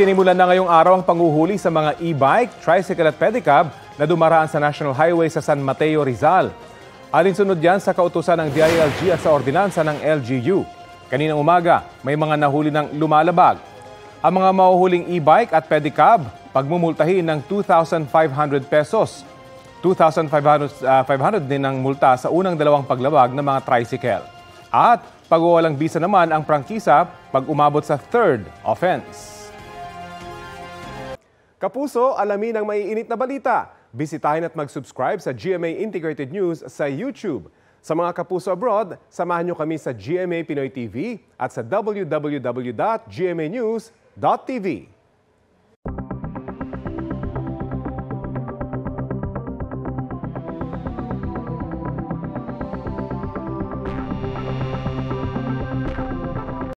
Sinimulan na ngayong araw ang panguhuli sa mga e-bike, tricycle at pedicab na dumaraan sa National Highway sa San Mateo, Rizal. Alinsunod yan sa kautusan ng DILG at sa ordinansa ng LGU. Kaninang umaga, may mga nahuli ng lumalabag. Ang mga mahuhuling e-bike at pedicab, pagmumultahin ng 2,500 pesos. 2,500 uh, 500 din ang multa sa unang dalawang paglabag ng mga tricycle. At pagwawalang bisa naman ang prangkisa pag umabot sa third offense. Kapuso, alamin ang maiinit na balita. Bisitahin at mag-subscribe sa GMA Integrated News sa YouTube. Sa mga kapuso abroad, samahan nyo kami sa GMA Pinoy TV at sa www.gmanews.tv.